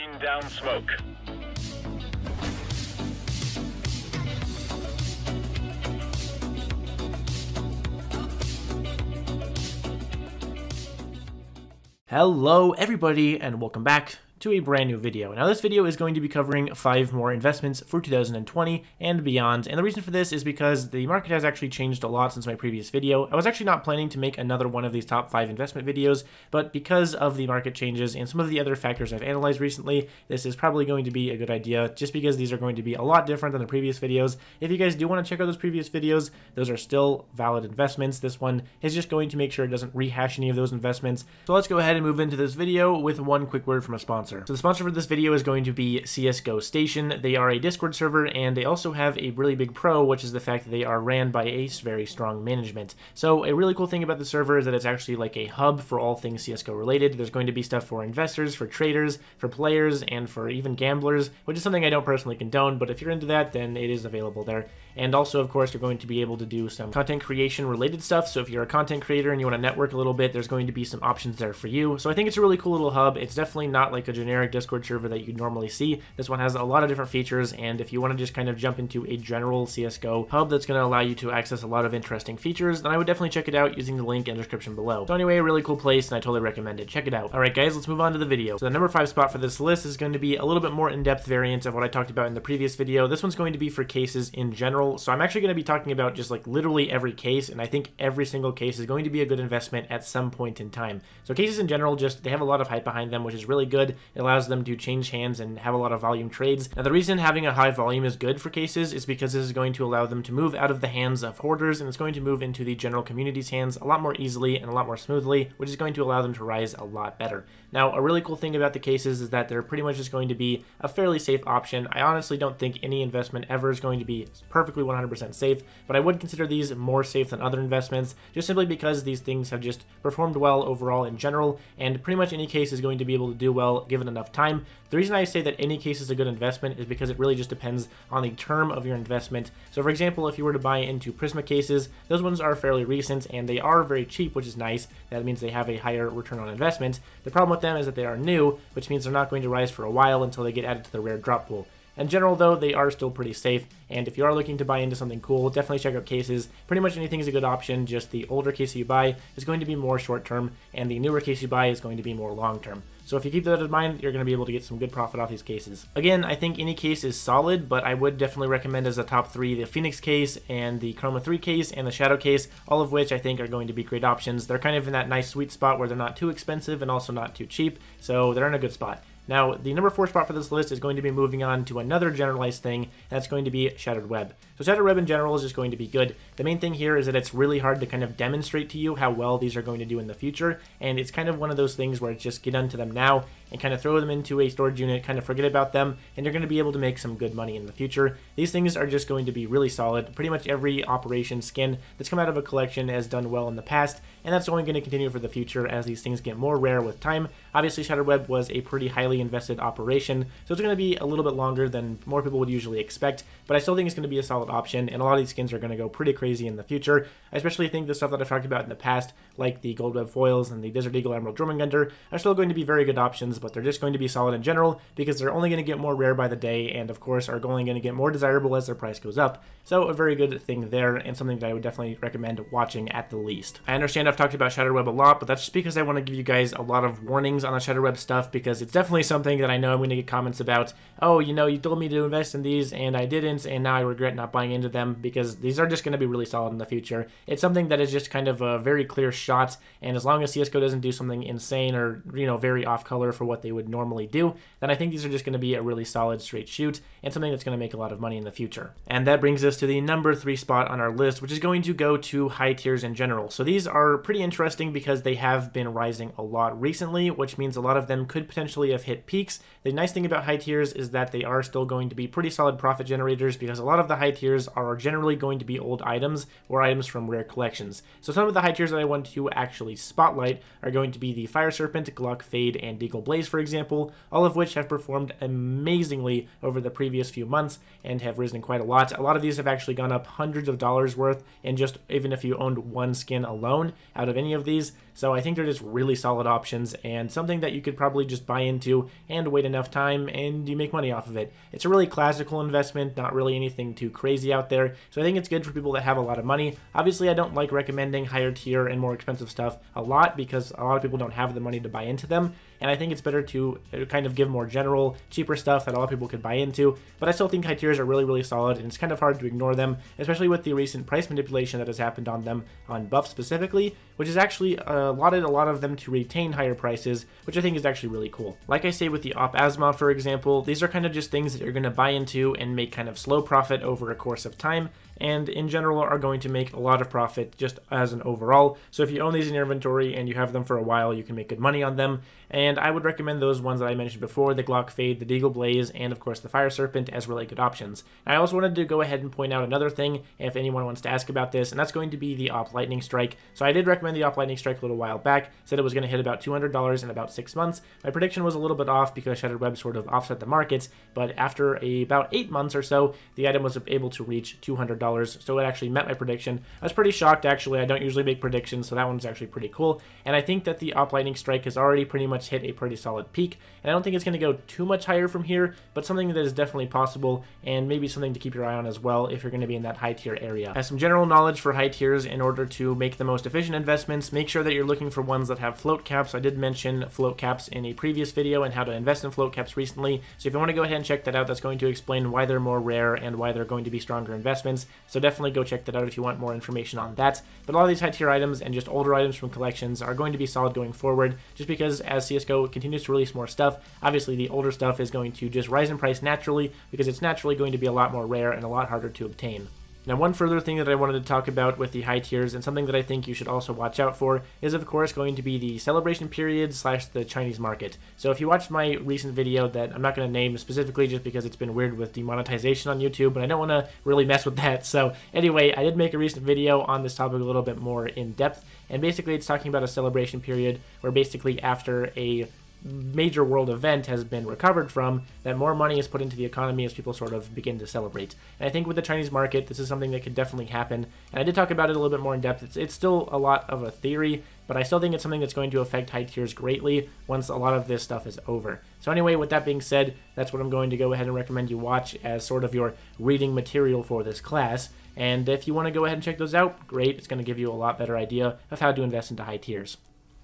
Down smoke. Hello everybody and welcome back to a brand new video. Now this video is going to be covering five more investments for 2020 and beyond, and the reason for this is because the market has actually changed a lot since my previous video. I was actually not planning to make another one of these top five investment videos, but because of the market changes and some of the other factors I've analyzed recently, this is probably going to be a good idea just because these are going to be a lot different than the previous videos. If you guys do want to check out those previous videos, those are still valid investments. This one is just going to make sure it doesn't rehash any of those investments. So let's go ahead and move into this video with one quick word from a sponsor sponsor. So the sponsor for this video is going to be CSGO Station. They are a Discord server and they also have a really big pro, which is the fact that they are ran by a very strong management. So a really cool thing about the server is that it's actually like a hub for all things CSGO related. There's going to be stuff for investors, for traders, for players, and for even gamblers, which is something I don't personally condone, but if you're into that, then it is available there. And also, of course, you're going to be able to do some content creation related stuff. So if you're a content creator and you want to network a little bit, there's going to be some options there for you. So I think it's a really cool little hub. It's definitely not like a generic Discord server that you normally see. This one has a lot of different features, and if you want to just kind of jump into a general CSGO hub that's going to allow you to access a lot of interesting features, then I would definitely check it out using the link in the description below. So anyway, a really cool place, and I totally recommend it. Check it out. Alright guys, let's move on to the video. So the number 5 spot for this list is going to be a little bit more in-depth variant of what I talked about in the previous video. This one's going to be for cases in general, so I'm actually going to be talking about just like literally every case, and I think every single case is going to be a good investment at some point in time. So cases in general, just they have a lot of hype behind them, which is really good. It allows them to change hands and have a lot of volume trades. Now, the reason having a high volume is good for cases is because this is going to allow them to move out of the hands of hoarders and it's going to move into the general community's hands a lot more easily and a lot more smoothly, which is going to allow them to rise a lot better. Now, a really cool thing about the cases is that they're pretty much just going to be a fairly safe option. I honestly don't think any investment ever is going to be perfectly 100% safe, but I would consider these more safe than other investments, just simply because these things have just performed well overall in general, and pretty much any case is going to be able to do well given enough time. The reason I say that any case is a good investment is because it really just depends on the term of your investment. So for example, if you were to buy into Prisma cases, those ones are fairly recent and they are very cheap, which is nice. That means they have a higher return on investment. The problem with them is that they are new, which means they're not going to rise for a while until they get added to the rare drop pool. In general, though, they are still pretty safe, and if you are looking to buy into something cool, definitely check out cases. Pretty much anything is a good option, just the older case you buy is going to be more short-term, and the newer case you buy is going to be more long-term. So if you keep that in mind, you're going to be able to get some good profit off these cases. Again, I think any case is solid, but I would definitely recommend as a top three the Phoenix case and the Chroma 3 case and the Shadow case, all of which I think are going to be great options. They're kind of in that nice sweet spot where they're not too expensive and also not too cheap, so they're in a good spot. Now, the number four spot for this list is going to be moving on to another generalized thing, and that's going to be Shattered Web. So Shattered Web in general is just going to be good. The main thing here is that it's really hard to kind of demonstrate to you how well these are going to do in the future, and it's kind of one of those things where it's just get onto them now and kind of throw them into a storage unit, kind of forget about them, and you're going to be able to make some good money in the future. These things are just going to be really solid. Pretty much every operation skin that's come out of a collection has done well in the past, and that's only going to continue for the future as these things get more rare with time. Obviously, Shattered Web was a pretty highly invested operation, so it's going to be a little bit longer than more people would usually expect, but I still think it's going to be a solid option, and a lot of these skins are going to go pretty crazy in the future. I especially think the stuff that I've talked about in the past, like the Gold Web foils and the Desert Eagle Emerald Jormungandr, are still going to be very good options, but they're just going to be solid in general because they're only going to get more rare by the day, and of course are only going to get more desirable as their price goes up. So a very good thing there, and something that I would definitely recommend watching at the least. I understand I've talked about Shattered Web a lot, but that's just because I want to give you guys a lot of warnings on the Shattered Web stuff because it's definitely something that I know I'm going to get comments about. Oh, you know, you told me to invest in these and I didn't, and now I regret not buying into them because these are just going to be really solid in the future. It's something that is just kind of a very clear shot, and as long as CSGO doesn't do something insane or, you know, very off color for what they would normally do, then I think these are just going to be a really solid straight shoot and something that's going to make a lot of money in the future. And that brings us to the number three spot on our list, which is going to go to high tiers in general. So these are pretty interesting because they have been rising a lot recently, which means a lot of them could potentially have hit peaks. The nice thing about high tiers is that they are still going to be pretty solid profit generators because a lot of the high tiers are generally going to be old items or items from rare collections. So some of the high tiers that I want to actually spotlight are going to be the Fire Serpent, Glock, Fade, and Deagle Blaze, for example, all of which have performed amazingly over the previous few months and have risen quite a lot. A lot of these have actually gone up hundreds of dollars worth and just even if you owned one skin alone out of any of these. So I think they're just really solid options and something that you could probably just buy into and wait enough time and you make money off of it. It's a really classical investment, not really anything too crazy out there. So I think it's good for people that have a lot of money. Obviously, I don't like recommending higher tier and more expensive stuff a lot because a lot of people don't have the money to buy into them and I think it's better to uh, kind of give more general, cheaper stuff that a lot of people could buy into. But I still think high tiers are really, really solid, and it's kind of hard to ignore them, especially with the recent price manipulation that has happened on them on buff specifically, which has actually uh, allotted a lot of them to retain higher prices, which I think is actually really cool. Like I say with the Op Asma, for example, these are kind of just things that you're going to buy into and make kind of slow profit over a course of time, and in general are going to make a lot of profit just as an overall. So if you own these in your inventory and you have them for a while, you can make good money on them. And I would recommend those ones that I mentioned before, the Glock Fade, the Deagle Blaze, and of course the Fire Serpent as really good options. And I also wanted to go ahead and point out another thing if anyone wants to ask about this, and that's going to be the Op Lightning Strike. So I did recommend the Op Lightning Strike a little while back, said it was going to hit about $200 in about six months. My prediction was a little bit off because Shattered Web sort of offset the markets, but after about eight months or so, the item was able to reach $200, so it actually met my prediction. I was pretty shocked actually, I don't usually make predictions, so that one's actually pretty cool. And I think that the Op Lightning Strike has already pretty much hit a pretty solid peak, and I don't think it's going to go too much higher from here, but something that is definitely possible, and maybe something to keep your eye on as well if you're going to be in that high tier area. As some general knowledge for high tiers in order to make the most efficient investments, make sure that you're looking for ones that have float caps. I did mention float caps in a previous video and how to invest in float caps recently, so if you want to go ahead and check that out, that's going to explain why they're more rare and why they're going to be stronger investments, so definitely go check that out if you want more information on that. But a lot of these high tier items and just older items from collections are going to be solid going forward, just because as CSGO continues to release more stuff, obviously the older stuff is going to just rise in price naturally, because it's naturally going to be a lot more rare and a lot harder to obtain. Now, one further thing that I wanted to talk about with the high tiers, and something that I think you should also watch out for, is of course going to be the celebration period slash the Chinese market. So if you watched my recent video that I'm not going to name specifically just because it's been weird with demonetization on YouTube, but I don't want to really mess with that. So anyway, I did make a recent video on this topic a little bit more in depth, and basically it's talking about a celebration period where basically after a major world event has been recovered from, that more money is put into the economy as people sort of begin to celebrate. And I think with the Chinese market, this is something that could definitely happen. And I did talk about it a little bit more in depth. It's, it's still a lot of a theory, but I still think it's something that's going to affect high tiers greatly once a lot of this stuff is over. So anyway, with that being said, that's what I'm going to go ahead and recommend you watch as sort of your reading material for this class. And if you want to go ahead and check those out, great. It's going to give you a lot better idea of how to invest into high tiers.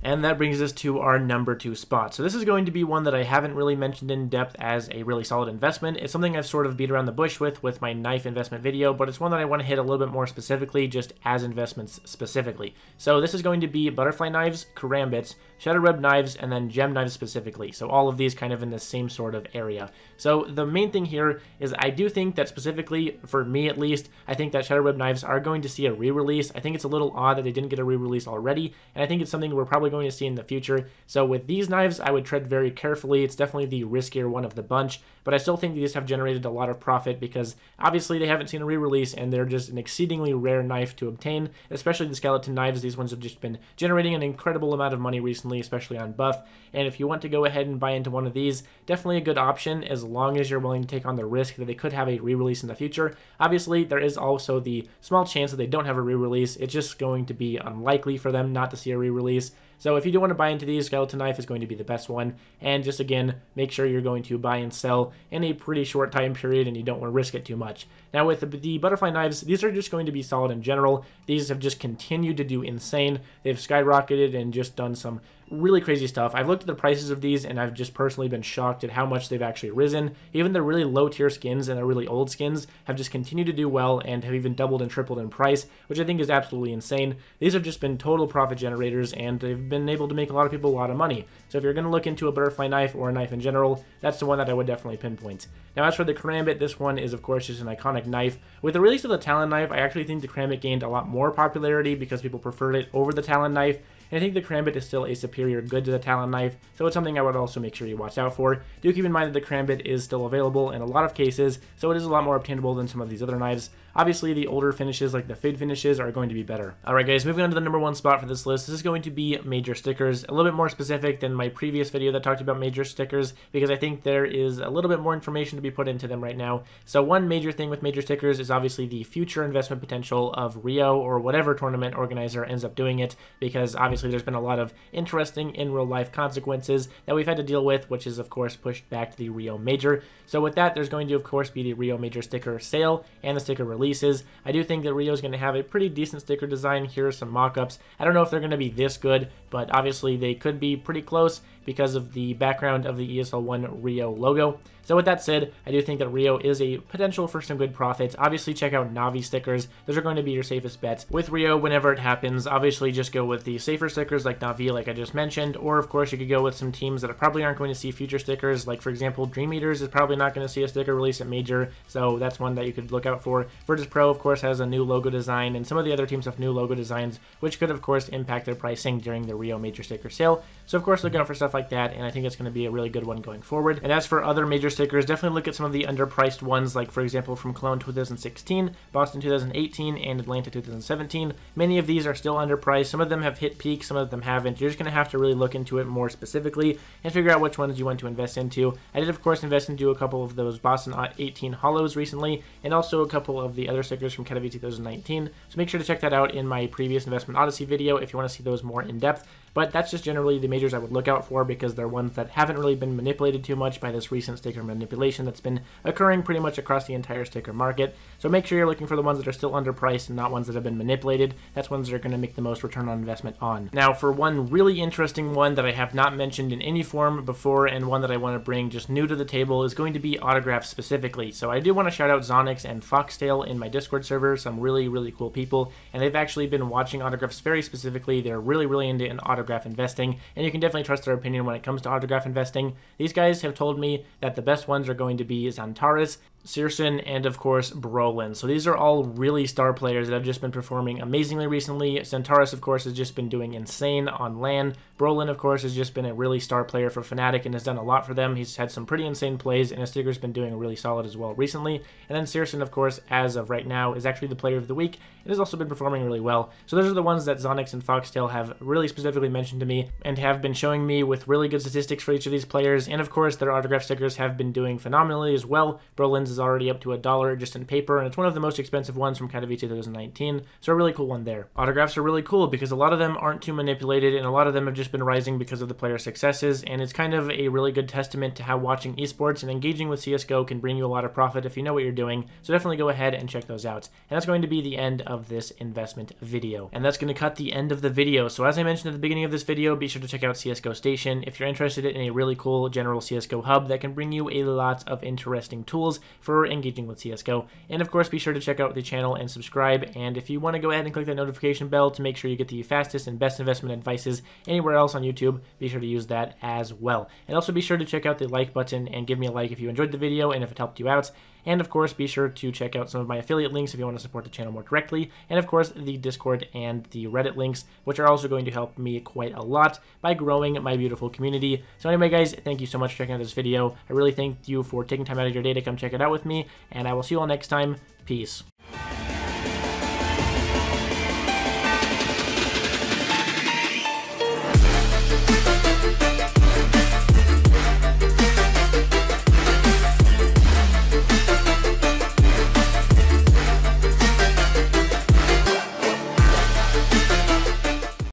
And that brings us to our number two spot. So this is going to be one that I haven't really mentioned in depth as a really solid investment. It's something I've sort of beat around the bush with with my knife investment video, but it's one that I want to hit a little bit more specifically, just as investments specifically. So this is going to be butterfly knives, karambits, Shattered Web knives, and then gem knives specifically. So all of these kind of in the same sort of area. So the main thing here is I do think that specifically, for me at least, I think that Shattered Web knives are going to see a re-release. I think it's a little odd that they didn't get a re-release already, and I think it's something we're probably probably going to see in the future. So with these knives, I would tread very carefully. It's definitely the riskier one of the bunch, but I still think these have generated a lot of profit because obviously they haven't seen a re-release and they're just an exceedingly rare knife to obtain, especially the skeleton knives. These ones have just been generating an incredible amount of money recently, especially on buff. And if you want to go ahead and buy into one of these, definitely a good option as long as you're willing to take on the risk that they could have a re-release in the future. Obviously, there is also the small chance that they don't have a re-release. It's just going to be unlikely for them not to see a re-release. So if you do want to buy into these, Skeleton Knife is going to be the best one. And just again, make sure you're going to buy and sell in a pretty short time period and you don't want to risk it too much. Now with the, butterfly knives, these are just going to be solid in general. These have just continued to do insane. They've skyrocketed and just done some really crazy stuff. I've looked at the prices of these and I've just personally been shocked at how much they've actually risen. Even the really low tier skins and the really old skins have just continued to do well and have even doubled and tripled in price, which I think is absolutely insane. These have just been total profit generators and they've been able to make a lot of people a lot of money. So if you're going to look into a butterfly knife or a knife in general, that's the one that I would definitely pinpoint. Now as for the Karambit, this one is of course just an iconic knife. With the release of the Talon knife, I actually think the Karambit gained a lot more popularity because people preferred it over the Talon knife and I think the Karambit is still a superior good to the Talon Knife, so it's something I would also make sure you watch out for. Do keep in mind that the Karambit is still available in a lot of cases, so it is a lot more obtainable than some of these other knives. Obviously, the older finishes, like the Fade finishes, are going to be better. Alright guys, moving on to the number one spot for this list, this is going to be major stickers. A little bit more specific than my previous video that talked about major stickers, because I think there is a little bit more information to be put into them right now. So one major thing with major stickers is obviously the future investment potential of Rio or whatever tournament organizer ends up doing it, because obviously there's been a lot of interesting in real life consequences that we've had to deal with, which is of course pushed back to the Rio Major. So with that, there's going to of course be the Rio Major sticker sale and the sticker releases. I do think that Rio is going to have a pretty decent sticker design. Here are some mock-ups. I don't know if they're going to be this good, but obviously they could be pretty close because of the background of the ESL 1 Rio logo. So with that said, I do think that Rio is a potential for some good profits. Obviously, check out Navi stickers. Those are going to be your safest bets. With Rio, whenever it happens, obviously just go with the safer stickers like Navi, like I just mentioned, or of course you could go with some teams that probably aren't going to see future stickers. Like for example, Dream Eaters is probably not going to see a sticker release at Major, so that's one that you could look out for. Virtus Pro, of course, has a new logo design, and some of the other teams have new logo designs, which could of course impact their pricing during the Rio Major sticker sale. So of course, look out for stuff like that, and I think it's going to be a really good one going forward. And as for other major stickers, definitely look at some of the underpriced ones, like for example from Cologne 2016, Boston 2018, and Atlanta 2017. Many of these are still underpriced. Some of them have hit peaks, some of them haven't. You're just going to have to really look into it more specifically and figure out which ones you want to invest into. I did, of course, invest into a couple of those Boston 18 Holos recently, and also a couple of the other stickers from Katowice 2019. So make sure to check that out in my previous Investment Odyssey video if you want to see those more in depth. But that's just generally the majors I would look out for because they're ones that haven't really been manipulated too much by this recent sticker manipulation that's been occurring pretty much across the entire sticker market. So make sure you're looking for the ones that are still underpriced and not ones that have been manipulated. That's ones that are going to make the most return on investment on. Now, for one really interesting one that I have not mentioned in any form before and one that I want to bring just new to the table is going to be autographs specifically. So I do want to shout out Zonix and Foxtail in my Discord server, some really, really cool people, and they've actually been watching autographs very specifically. They're really, really into autograph investing, and you can definitely trust their opinion when it comes to autograph investing. These guys have told me that the best ones are going to be Xantares, Searson, and of course Brollan. So these are all really star players that have just been performing amazingly recently. Xantares, of course, has just been doing insane on land. Brollan, of course, has just been a really star player for Fnatic and has done a lot for them. He's had some pretty insane plays, and his sticker's been doing really solid as well recently. And then Searson, of course, as of right now, is actually the player of the week and has also been performing really well. So those are the ones that Zonix and Foxtail have really specifically mentioned to me and have been showing me with really good statistics for each of these players. And of course, their autograph stickers have been doing phenomenally as well. Brollan's is already up to a dollar just in paper, and it's one of the most expensive ones from Katowice 2019. So a really cool one there. Autographs are really cool because a lot of them aren't too manipulated, and a lot of them have just been rising because of the player successes. And it's kind of a really good testament to how watching esports and engaging with CS:GO can bring you a lot of profit if you know what you're doing. So definitely go ahead and check those out. And that's going to be the end of this investment video. And that's going to cut the end of the video. So as I mentioned at the beginning of this video, be sure to check out CSGO Station if you're interested in a really cool general CSGO hub that can bring you a lot of interesting tools for engaging with CSGO. And of course, be sure to check out the channel and subscribe. And if you want to go ahead and click that notification bell to make sure you get the fastest and best investment advices anywhere else on YouTube, be sure to use that as well. And also be sure to check out the like button and give me a like if you enjoyed the video and if it helped you out. And of course, be sure to check out some of my affiliate links if you want to support the channel more directly. And of course, the Discord and the Reddit links, which are also going to help me quite a lot by growing my beautiful community. So anyway, guys, thank you so much for checking out this video. I really thank you for taking time out of your day to come check it out with me. And I will see you all next time. Peace.